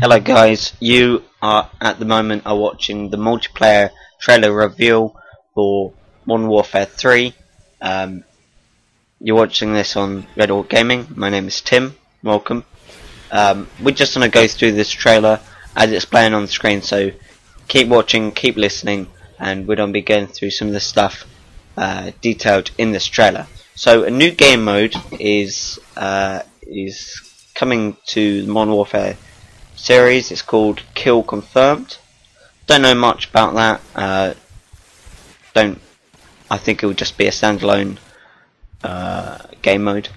Hello guys, you are at the moment are watching the multiplayer trailer reveal for Modern Warfare 3. Um, you're watching this on Red Hawk Gaming. My name is Tim. Welcome. Um, we're just going to go through this trailer as it's playing on the screen, so keep watching, keep listening, and we're going to be going through some of the stuff uh, detailed in this trailer. So a new game mode is uh, is coming to Modern Warfare series. It's called Kill Confirmed. Don't know much about that. Uh, don't. I think it will just be a standalone uh, game mode.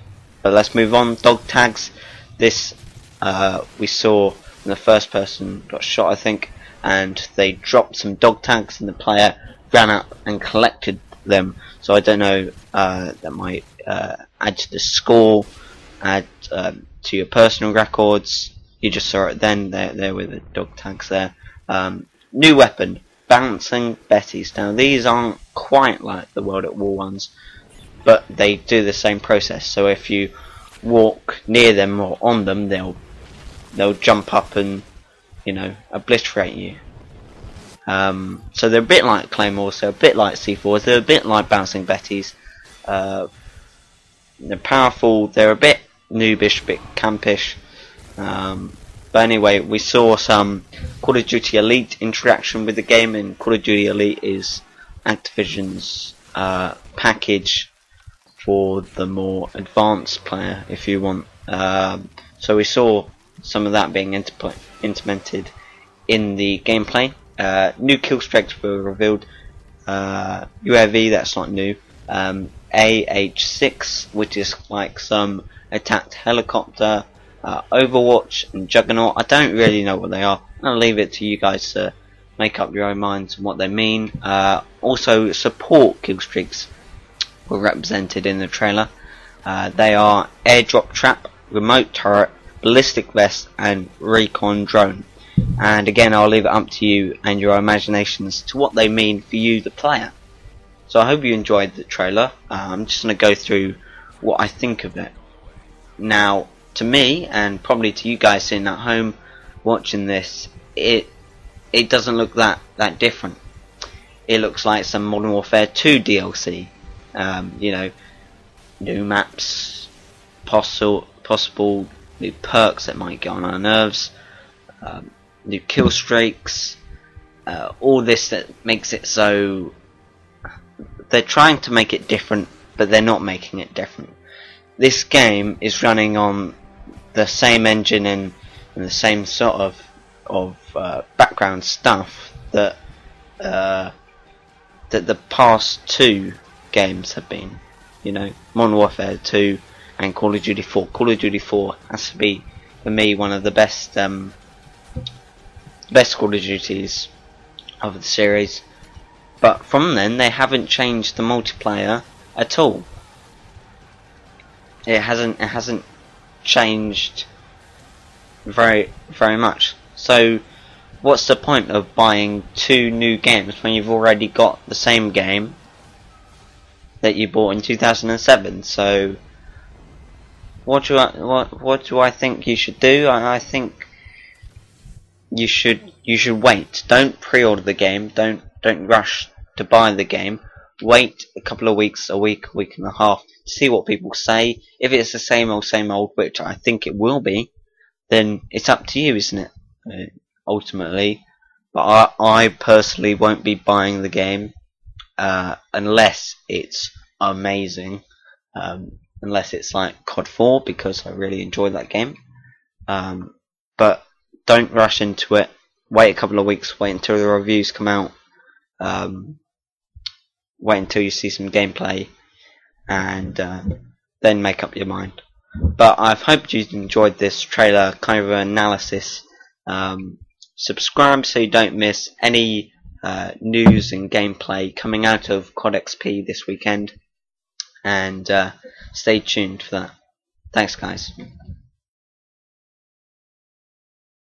But let's move on. Dog tags. This uh, we saw when the first person got shot, I think, and they dropped some dog tags, and the player ran up and collected them. So I don't know. Uh, that might uh, add to the score, add um, to your personal records you just saw it then there there with the dog tags there. Um, new weapon bouncing betties. Now these aren't quite like the world at war ones but they do the same process. So if you walk near them or on them they'll they'll jump up and you know obliterate you. Um, so they're a bit like claymores they're a bit like c4s they're a bit like bouncing betties. Uh, they're powerful they're a bit noobish a bit campish um, but anyway, we saw some Call of Duty Elite interaction with the game, and Call of Duty Elite is Activision's uh, package for the more advanced player, if you want. Um, so we saw some of that being implemented in the gameplay. Uh, new kill streaks were revealed. Uh, UAV, that's not new. Um, AH6, which is like some attacked helicopter uh, Overwatch and Juggernaut. I don't really know what they are. I'll leave it to you guys to make up your own minds on what they mean. Uh, also, support killstreaks were represented in the trailer. Uh, they are airdrop trap, remote turret, ballistic vest, and recon drone. And again, I'll leave it up to you and your imaginations to what they mean for you, the player. So I hope you enjoyed the trailer. Uh, I'm just going to go through what I think of it. Now, to me and probably to you guys sitting at home watching this, it it doesn't look that that different. It looks like some Modern Warfare 2 DLC. Um, you know, new maps, possible possible new perks that might get on our nerves, um, new kill streaks, uh, all this that makes it so. They're trying to make it different, but they're not making it different. This game is running on the same engine and, and the same sort of of uh, background stuff that uh, that the past two games have been. You know, Modern Warfare 2 and Call of Duty 4. Call of Duty 4 has to be for me one of the best um, best Call of Duties of the series. But from then, they haven't changed the multiplayer at all. It hasn't. It hasn't changed very very much. So what's the point of buying two new games when you've already got the same game that you bought in 2007? So what do I what what do I think you should do? I, I think you should you should wait. Don't pre-order the game. Don't don't rush to buy the game. Wait a couple of weeks, a week, a week and a half to see what people say. If it's the same old, same old, which I think it will be, then it's up to you, isn't it? Uh, ultimately, but I, I personally won't be buying the game uh, unless it's amazing. Um, unless it's like COD 4 because I really enjoy that game. Um, but don't rush into it. Wait a couple of weeks. Wait until the reviews come out. Um, wait until you see some gameplay and uh, then make up your mind. But I've hoped you enjoyed this trailer kind of analysis. Um, subscribe so you don't miss any uh, news and gameplay coming out of COD XP this weekend, and uh, stay tuned for that. Thanks, guys.